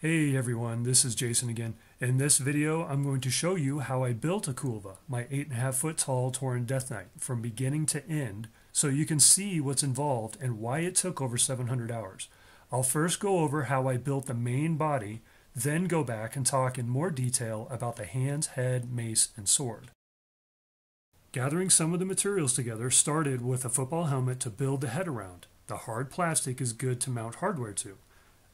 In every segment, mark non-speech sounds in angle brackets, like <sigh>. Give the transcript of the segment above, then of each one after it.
Hey everyone, this is Jason again. In this video, I'm going to show you how I built Akulva, my 8.5 foot tall Tauren Death Knight, from beginning to end, so you can see what's involved and why it took over 700 hours. I'll first go over how I built the main body, then go back and talk in more detail about the hands, head, mace, and sword. Gathering some of the materials together started with a football helmet to build the head around. The hard plastic is good to mount hardware to.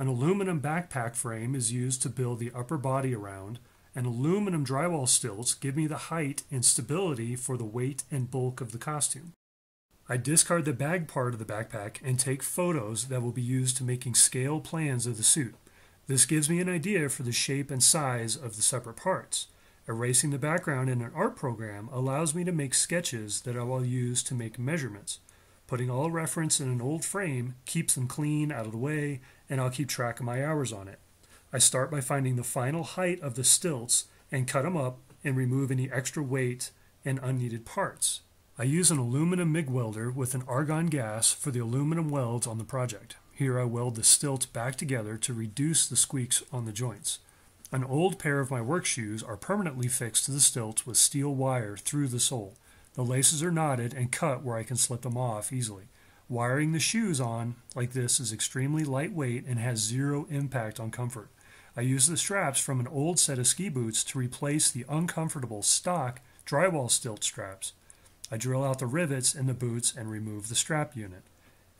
An aluminum backpack frame is used to build the upper body around, and aluminum drywall stilts give me the height and stability for the weight and bulk of the costume. I discard the bag part of the backpack and take photos that will be used to making scale plans of the suit. This gives me an idea for the shape and size of the separate parts. Erasing the background in an art program allows me to make sketches that I will use to make measurements. Putting all reference in an old frame keeps them clean, out of the way, and I'll keep track of my hours on it. I start by finding the final height of the stilts and cut them up and remove any extra weight and unneeded parts. I use an aluminum MIG welder with an argon gas for the aluminum welds on the project. Here I weld the stilts back together to reduce the squeaks on the joints. An old pair of my work shoes are permanently fixed to the stilts with steel wire through the sole. The laces are knotted and cut where I can slip them off easily. Wiring the shoes on like this is extremely lightweight and has zero impact on comfort. I use the straps from an old set of ski boots to replace the uncomfortable stock drywall stilt straps. I drill out the rivets in the boots and remove the strap unit.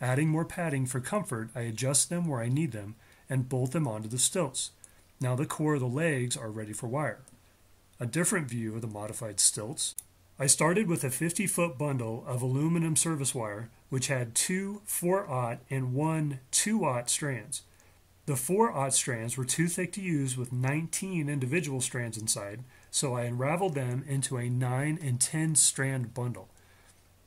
Adding more padding for comfort, I adjust them where I need them and bolt them onto the stilts. Now the core of the legs are ready for wire. A different view of the modified stilts I started with a 50 foot bundle of aluminum service wire, which had two 4-aught and one 2-aught strands. The 4-aught strands were too thick to use with 19 individual strands inside, so I unraveled them into a 9 and 10 strand bundle.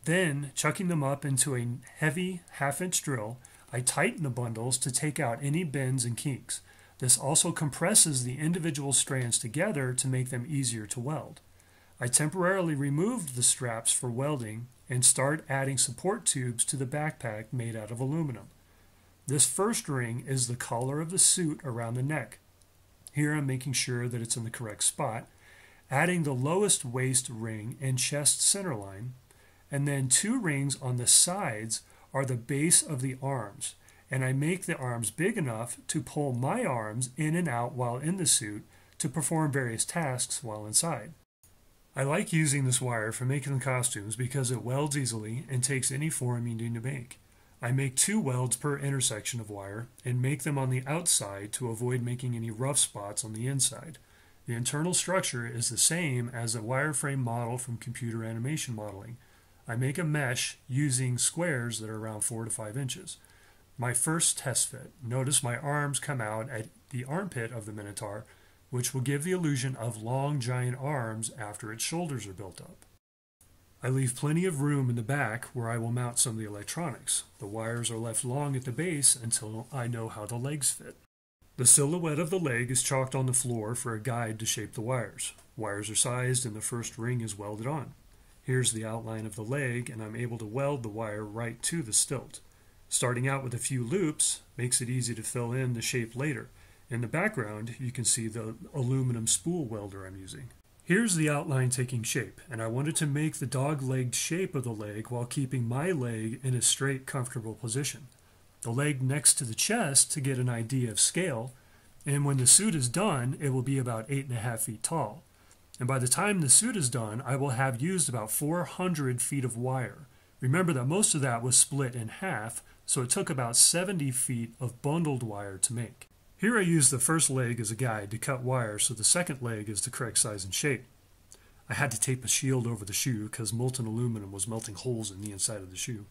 Then, chucking them up into a heavy half inch drill, I tighten the bundles to take out any bends and kinks. This also compresses the individual strands together to make them easier to weld. I temporarily removed the straps for welding and start adding support tubes to the backpack made out of aluminum. This first ring is the collar of the suit around the neck. Here I'm making sure that it's in the correct spot, adding the lowest waist ring and chest center line, and then two rings on the sides are the base of the arms, and I make the arms big enough to pull my arms in and out while in the suit to perform various tasks while inside. I like using this wire for making the costumes because it welds easily and takes any form you need to make. I make two welds per intersection of wire and make them on the outside to avoid making any rough spots on the inside. The internal structure is the same as a wireframe model from computer animation modeling. I make a mesh using squares that are around 4 to 5 inches. My first test fit. Notice my arms come out at the armpit of the Minotaur which will give the illusion of long giant arms after its shoulders are built up. I leave plenty of room in the back where I will mount some of the electronics. The wires are left long at the base until I know how the legs fit. The silhouette of the leg is chalked on the floor for a guide to shape the wires. Wires are sized and the first ring is welded on. Here's the outline of the leg and I'm able to weld the wire right to the stilt. Starting out with a few loops makes it easy to fill in the shape later. In the background, you can see the aluminum spool welder I'm using. Here's the outline taking shape, and I wanted to make the dog-legged shape of the leg while keeping my leg in a straight, comfortable position. The leg next to the chest to get an idea of scale, and when the suit is done, it will be about 8.5 feet tall. And by the time the suit is done, I will have used about 400 feet of wire. Remember that most of that was split in half, so it took about 70 feet of bundled wire to make. Here I use the first leg as a guide to cut wire so the second leg is the correct size and shape. I had to tape a shield over the shoe because molten aluminum was melting holes in the inside of the shoe.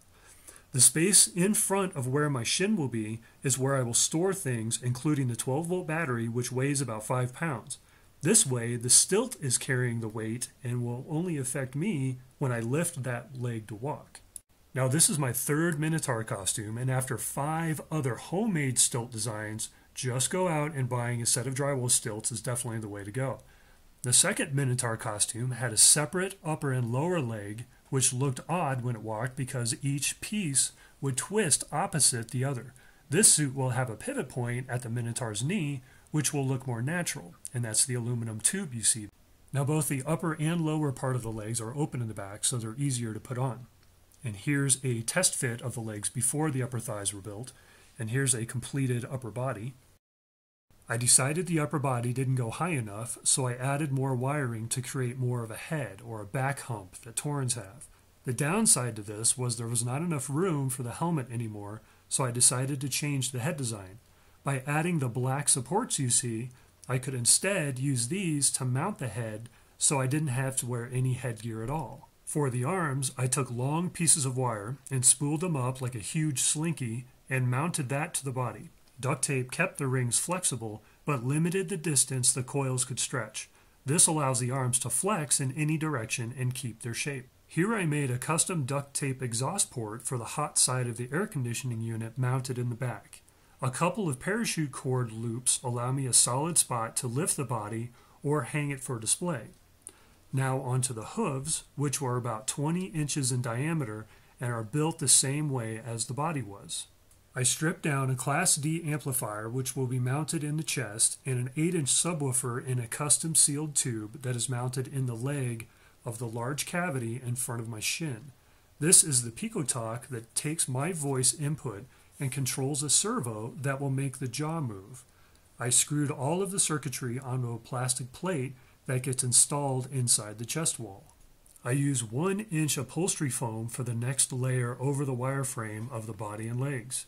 The space in front of where my shin will be is where I will store things, including the 12 volt battery, which weighs about 5 pounds. This way, the stilt is carrying the weight and will only affect me when I lift that leg to walk. Now, this is my third Minotaur costume, and after five other homemade stilt designs, just go out and buying a set of drywall stilts is definitely the way to go. The second Minotaur costume had a separate upper and lower leg, which looked odd when it walked because each piece would twist opposite the other. This suit will have a pivot point at the Minotaur's knee, which will look more natural, and that's the aluminum tube you see. Now both the upper and lower part of the legs are open in the back, so they're easier to put on. And here's a test fit of the legs before the upper thighs were built, and here's a completed upper body. I decided the upper body didn't go high enough, so I added more wiring to create more of a head or a back hump that Taurens have. The downside to this was there was not enough room for the helmet anymore, so I decided to change the head design. By adding the black supports you see, I could instead use these to mount the head so I didn't have to wear any headgear at all. For the arms, I took long pieces of wire and spooled them up like a huge slinky and mounted that to the body. Duct tape kept the rings flexible but limited the distance the coils could stretch. This allows the arms to flex in any direction and keep their shape. Here I made a custom duct tape exhaust port for the hot side of the air conditioning unit mounted in the back. A couple of parachute cord loops allow me a solid spot to lift the body or hang it for display. Now onto the hooves, which were about 20 inches in diameter and are built the same way as the body was. I stripped down a Class D amplifier which will be mounted in the chest and an 8 inch subwoofer in a custom sealed tube that is mounted in the leg of the large cavity in front of my shin. This is the Picotalk that takes my voice input and controls a servo that will make the jaw move. I screwed all of the circuitry onto a plastic plate that gets installed inside the chest wall. I use 1 inch upholstery foam for the next layer over the wireframe of the body and legs.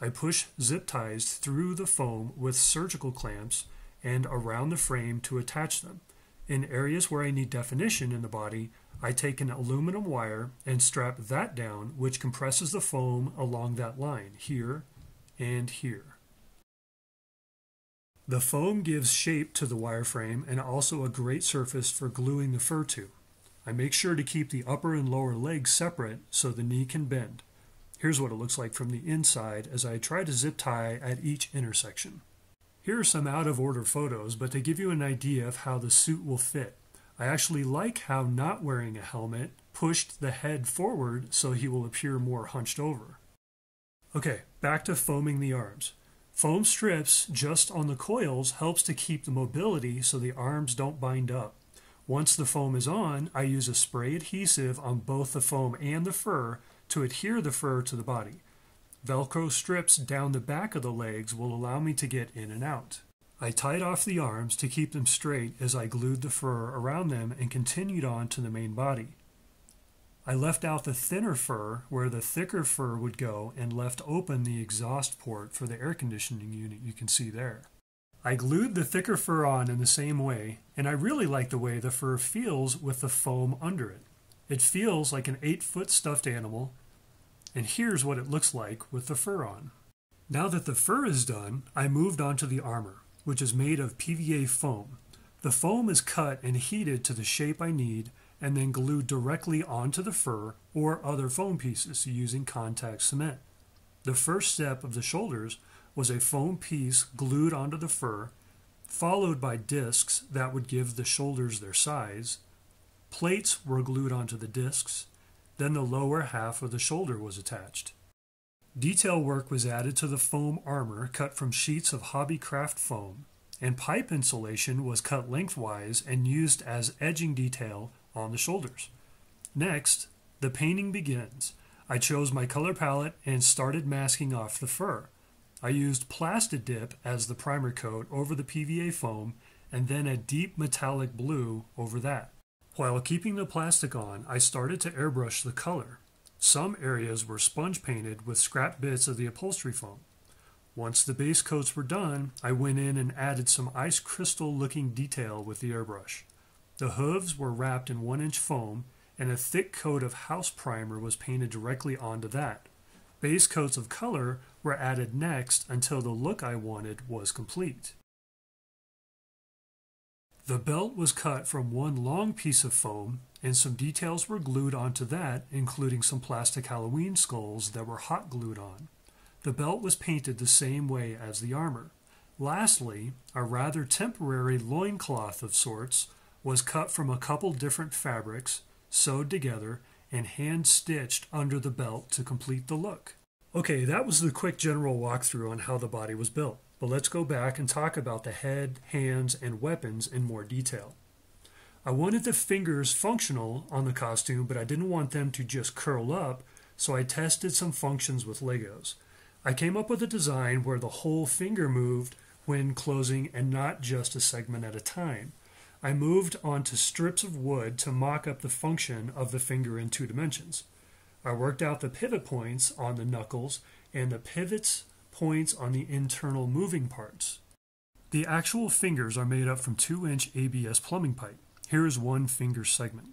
I push zip ties through the foam with surgical clamps and around the frame to attach them. In areas where I need definition in the body, I take an aluminum wire and strap that down, which compresses the foam along that line, here and here. The foam gives shape to the wireframe and also a great surface for gluing the fur to. I make sure to keep the upper and lower legs separate so the knee can bend. Here's what it looks like from the inside as I try to zip tie at each intersection. Here are some out of order photos, but to give you an idea of how the suit will fit. I actually like how not wearing a helmet pushed the head forward so he will appear more hunched over. Okay, back to foaming the arms. Foam strips just on the coils helps to keep the mobility so the arms don't bind up. Once the foam is on, I use a spray adhesive on both the foam and the fur to adhere the fur to the body. Velcro strips down the back of the legs will allow me to get in and out. I tied off the arms to keep them straight as I glued the fur around them and continued on to the main body. I left out the thinner fur where the thicker fur would go and left open the exhaust port for the air conditioning unit you can see there. I glued the thicker fur on in the same way, and I really like the way the fur feels with the foam under it. It feels like an 8 foot stuffed animal and here's what it looks like with the fur on. Now that the fur is done, I moved on to the armor, which is made of PVA foam. The foam is cut and heated to the shape I need and then glued directly onto the fur or other foam pieces using contact cement. The first step of the shoulders was a foam piece glued onto the fur, followed by discs that would give the shoulders their size. Plates were glued onto the discs, then the lower half of the shoulder was attached. Detail work was added to the foam armor cut from sheets of Hobbycraft foam, and pipe insulation was cut lengthwise and used as edging detail on the shoulders. Next, the painting begins. I chose my color palette and started masking off the fur. I used Plastidip as the primer coat over the PVA foam and then a deep metallic blue over that. While keeping the plastic on, I started to airbrush the color. Some areas were sponge painted with scrap bits of the upholstery foam. Once the base coats were done, I went in and added some ice crystal looking detail with the airbrush. The hooves were wrapped in 1 inch foam, and a thick coat of house primer was painted directly onto that. Base coats of color were added next until the look I wanted was complete. The belt was cut from one long piece of foam, and some details were glued onto that, including some plastic Halloween skulls that were hot glued on. The belt was painted the same way as the armor. Lastly, a rather temporary loincloth of sorts was cut from a couple different fabrics, sewed together, and hand stitched under the belt to complete the look. Okay, that was the quick general walkthrough on how the body was built, but let's go back and talk about the head, hands, and weapons in more detail. I wanted the fingers functional on the costume, but I didn't want them to just curl up, so I tested some functions with Legos. I came up with a design where the whole finger moved when closing and not just a segment at a time. I moved onto strips of wood to mock up the function of the finger in two dimensions. I worked out the pivot points on the knuckles and the pivots points on the internal moving parts. The actual fingers are made up from 2 inch ABS plumbing pipe. Here is one finger segment.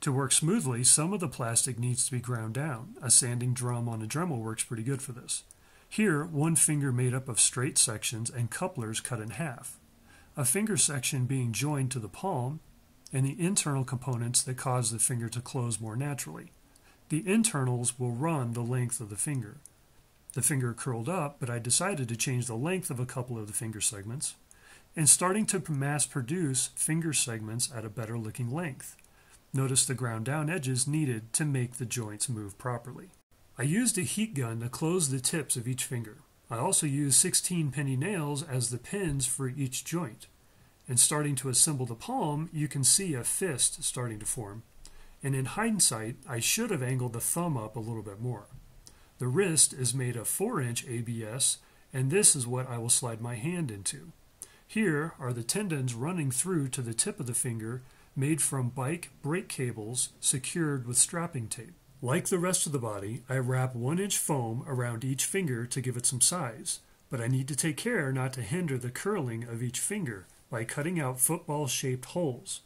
To work smoothly, some of the plastic needs to be ground down. A sanding drum on a Dremel works pretty good for this. Here, one finger made up of straight sections and couplers cut in half. A finger section being joined to the palm, and the internal components that cause the finger to close more naturally. The internals will run the length of the finger. The finger curled up, but I decided to change the length of a couple of the finger segments, and starting to mass produce finger segments at a better looking length. Notice the ground down edges needed to make the joints move properly. I used a heat gun to close the tips of each finger. I also used 16 penny nails as the pins for each joint. And starting to assemble the palm, you can see a fist starting to form and in hindsight, I should have angled the thumb up a little bit more. The wrist is made of 4 inch ABS, and this is what I will slide my hand into. Here are the tendons running through to the tip of the finger, made from bike brake cables secured with strapping tape. Like the rest of the body, I wrap 1 inch foam around each finger to give it some size, but I need to take care not to hinder the curling of each finger by cutting out football shaped holes.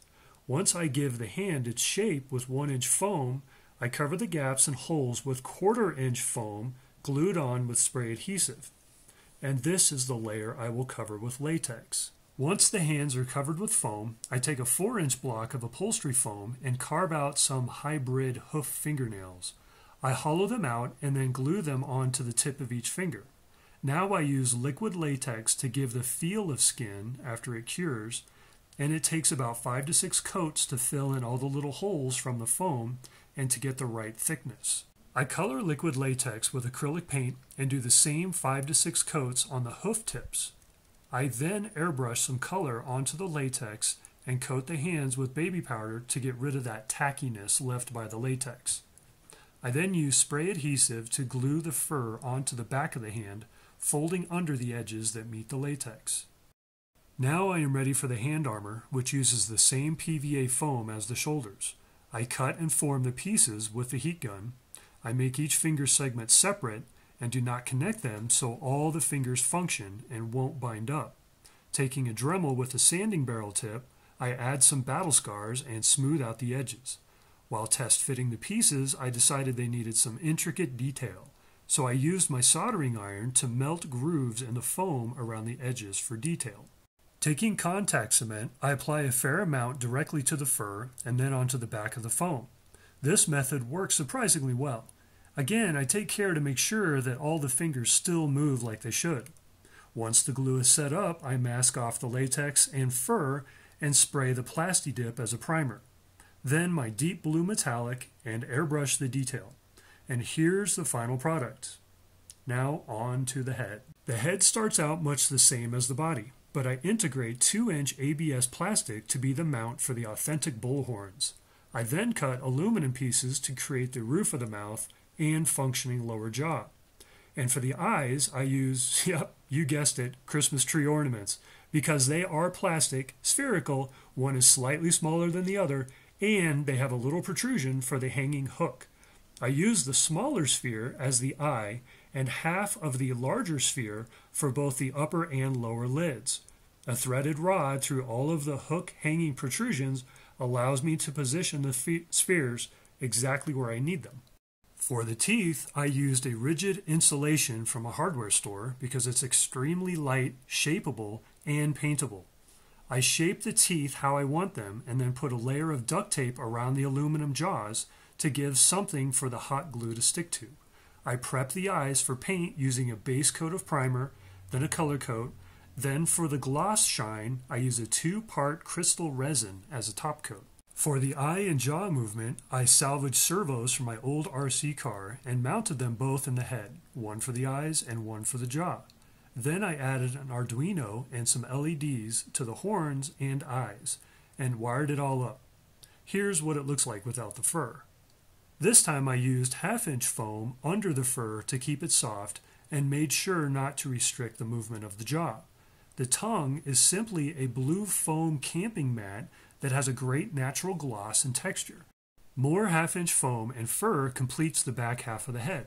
Once I give the hand its shape with one inch foam, I cover the gaps and holes with quarter inch foam glued on with spray adhesive. And this is the layer I will cover with latex. Once the hands are covered with foam, I take a 4 inch block of upholstery foam and carve out some hybrid hoof fingernails. I hollow them out and then glue them onto the tip of each finger. Now I use liquid latex to give the feel of skin after it cures and it takes about five to six coats to fill in all the little holes from the foam and to get the right thickness. I color liquid latex with acrylic paint and do the same five to six coats on the hoof tips. I then airbrush some color onto the latex and coat the hands with baby powder to get rid of that tackiness left by the latex. I then use spray adhesive to glue the fur onto the back of the hand, folding under the edges that meet the latex. Now I am ready for the hand armor, which uses the same PVA foam as the shoulders. I cut and form the pieces with the heat gun. I make each finger segment separate and do not connect them so all the fingers function and won't bind up. Taking a Dremel with a sanding barrel tip, I add some battle scars and smooth out the edges. While test fitting the pieces, I decided they needed some intricate detail, so I used my soldering iron to melt grooves in the foam around the edges for detail. Taking contact cement, I apply a fair amount directly to the fur and then onto the back of the foam. This method works surprisingly well. Again, I take care to make sure that all the fingers still move like they should. Once the glue is set up, I mask off the latex and fur and spray the Plasti-Dip as a primer. Then my deep blue metallic and airbrush the detail. And here's the final product. Now on to the head. The head starts out much the same as the body but I integrate 2 inch ABS plastic to be the mount for the authentic bull horns. I then cut aluminum pieces to create the roof of the mouth and functioning lower jaw. And for the eyes, I use, <laughs> yep, you guessed it, Christmas tree ornaments, because they are plastic, spherical, one is slightly smaller than the other, and they have a little protrusion for the hanging hook. I use the smaller sphere as the eye and half of the larger sphere for both the upper and lower lids. A threaded rod through all of the hook hanging protrusions allows me to position the spheres exactly where I need them. For the teeth, I used a rigid insulation from a hardware store because it's extremely light, shapeable, and paintable. I shape the teeth how I want them and then put a layer of duct tape around the aluminum jaws to give something for the hot glue to stick to. I prep the eyes for paint using a base coat of primer, then a color coat, then for the gloss shine, I use a two-part crystal resin as a top coat. For the eye and jaw movement, I salvaged servos from my old RC car and mounted them both in the head, one for the eyes and one for the jaw. Then I added an Arduino and some LEDs to the horns and eyes and wired it all up. Here's what it looks like without the fur. This time I used half inch foam under the fur to keep it soft and made sure not to restrict the movement of the jaw. The tongue is simply a blue foam camping mat that has a great natural gloss and texture. More half inch foam and fur completes the back half of the head.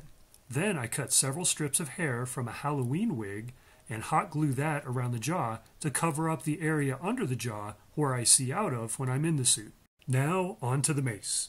Then I cut several strips of hair from a Halloween wig and hot glue that around the jaw to cover up the area under the jaw where I see out of when I'm in the suit. Now, on to the mace.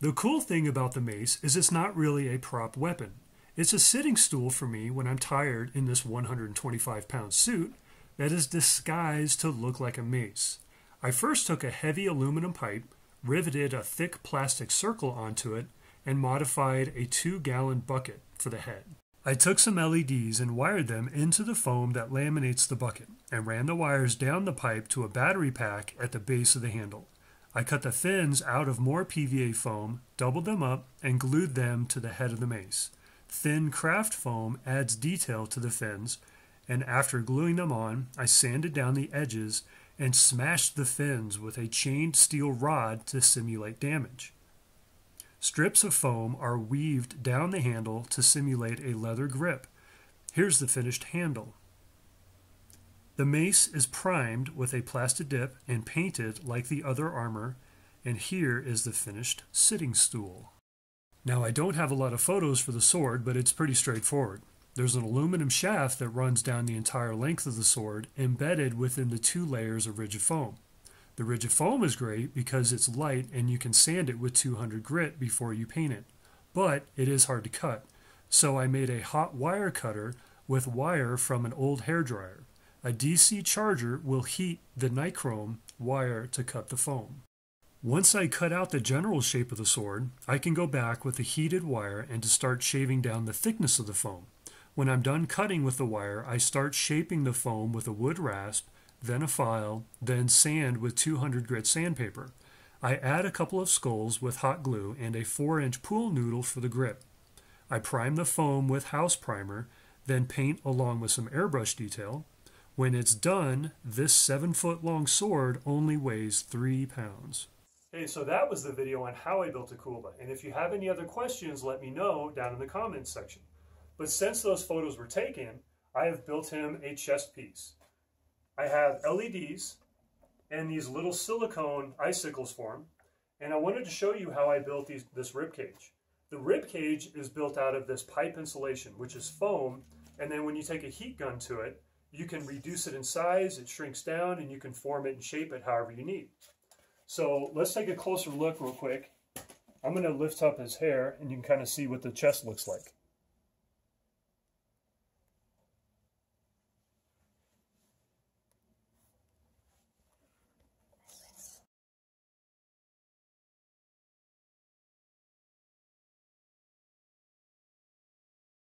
The cool thing about the mace is it's not really a prop weapon. It's a sitting stool for me when I'm tired in this 125 pound suit that is disguised to look like a mace. I first took a heavy aluminum pipe, riveted a thick plastic circle onto it, and modified a two gallon bucket for the head. I took some LEDs and wired them into the foam that laminates the bucket, and ran the wires down the pipe to a battery pack at the base of the handle. I cut the fins out of more PVA foam, doubled them up, and glued them to the head of the mace. Thin craft foam adds detail to the fins, and after gluing them on, I sanded down the edges and smashed the fins with a chained steel rod to simulate damage. Strips of foam are weaved down the handle to simulate a leather grip. Here's the finished handle. The mace is primed with a Plastidip and painted like the other armor, and here is the finished sitting stool. Now I don't have a lot of photos for the sword, but it's pretty straightforward. There's an aluminum shaft that runs down the entire length of the sword, embedded within the two layers of rigid foam. The rigid foam is great because it's light and you can sand it with 200 grit before you paint it, but it is hard to cut. So I made a hot wire cutter with wire from an old hair dryer. A DC charger will heat the nichrome wire to cut the foam. Once I cut out the general shape of the sword, I can go back with the heated wire and to start shaving down the thickness of the foam. When I'm done cutting with the wire, I start shaping the foam with a wood rasp, then a file, then sand with 200 grit sandpaper. I add a couple of skulls with hot glue and a 4 inch pool noodle for the grip. I prime the foam with house primer, then paint along with some airbrush detail. When it's done, this 7 foot long sword only weighs 3 pounds. Hey, so that was the video on how I built Akulva. And if you have any other questions, let me know down in the comments section. But since those photos were taken, I have built him a chest piece. I have LEDs and these little silicone icicles for him. And I wanted to show you how I built these, this rib cage. The rib cage is built out of this pipe insulation, which is foam. And then when you take a heat gun to it, you can reduce it in size, it shrinks down, and you can form it and shape it however you need. So let's take a closer look real quick. I'm going to lift up his hair and you can kind of see what the chest looks like.